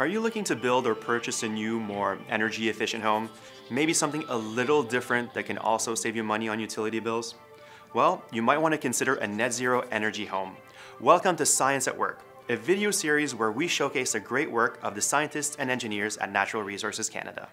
Are you looking to build or purchase a new, more energy efficient home? Maybe something a little different that can also save you money on utility bills? Well, you might want to consider a net zero energy home. Welcome to Science at Work, a video series where we showcase the great work of the scientists and engineers at Natural Resources Canada.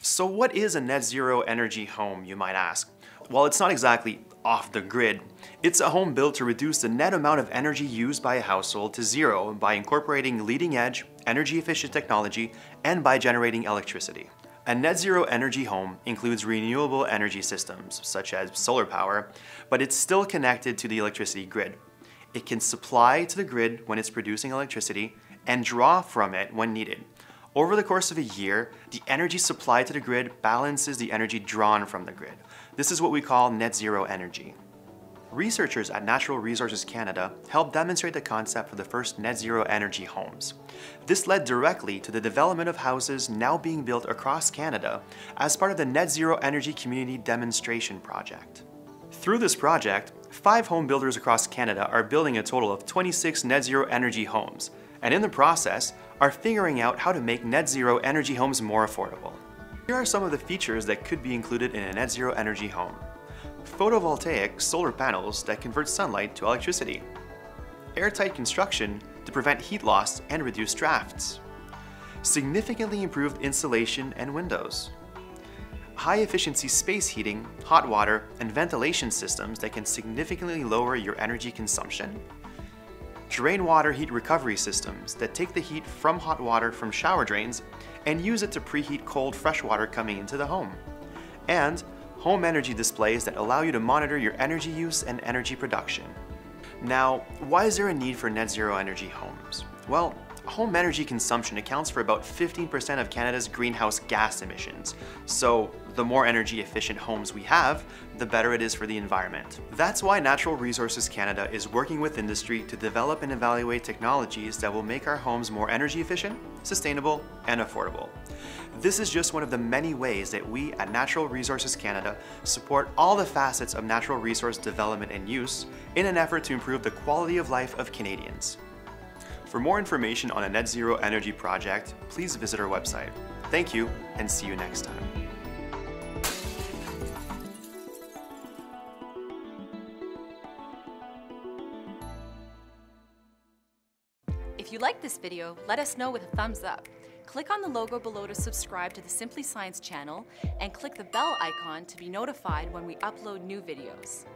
So what is a net zero energy home, you might ask? Well, it's not exactly off the grid. It's a home built to reduce the net amount of energy used by a household to zero by incorporating leading edge, energy efficient technology and by generating electricity. A net zero energy home includes renewable energy systems, such as solar power, but it's still connected to the electricity grid. It can supply to the grid when it's producing electricity and draw from it when needed. Over the course of a year, the energy supplied to the grid balances the energy drawn from the grid. This is what we call net zero energy. Researchers at Natural Resources Canada helped demonstrate the concept for the first net zero energy homes. This led directly to the development of houses now being built across Canada as part of the Net Zero Energy Community Demonstration Project. Through this project, five home builders across Canada are building a total of 26 net zero energy homes, and in the process, are figuring out how to make net zero energy homes more affordable. Here are some of the features that could be included in a net zero energy home. Photovoltaic solar panels that convert sunlight to electricity. Airtight construction to prevent heat loss and reduce drafts. Significantly improved insulation and windows. High efficiency space heating, hot water, and ventilation systems that can significantly lower your energy consumption drain water heat recovery systems that take the heat from hot water from shower drains and use it to preheat cold fresh water coming into the home. And home energy displays that allow you to monitor your energy use and energy production. Now, why is there a need for net zero energy homes? Well, home energy consumption accounts for about 15% of Canada's greenhouse gas emissions. So the more energy efficient homes we have, the better it is for the environment. That's why Natural Resources Canada is working with industry to develop and evaluate technologies that will make our homes more energy efficient, sustainable, and affordable. This is just one of the many ways that we at Natural Resources Canada support all the facets of natural resource development and use in an effort to improve the quality of life of Canadians. For more information on a net zero energy project, please visit our website. Thank you, and see you next time. If you like this video, let us know with a thumbs up. Click on the logo below to subscribe to the Simply Science channel and click the bell icon to be notified when we upload new videos.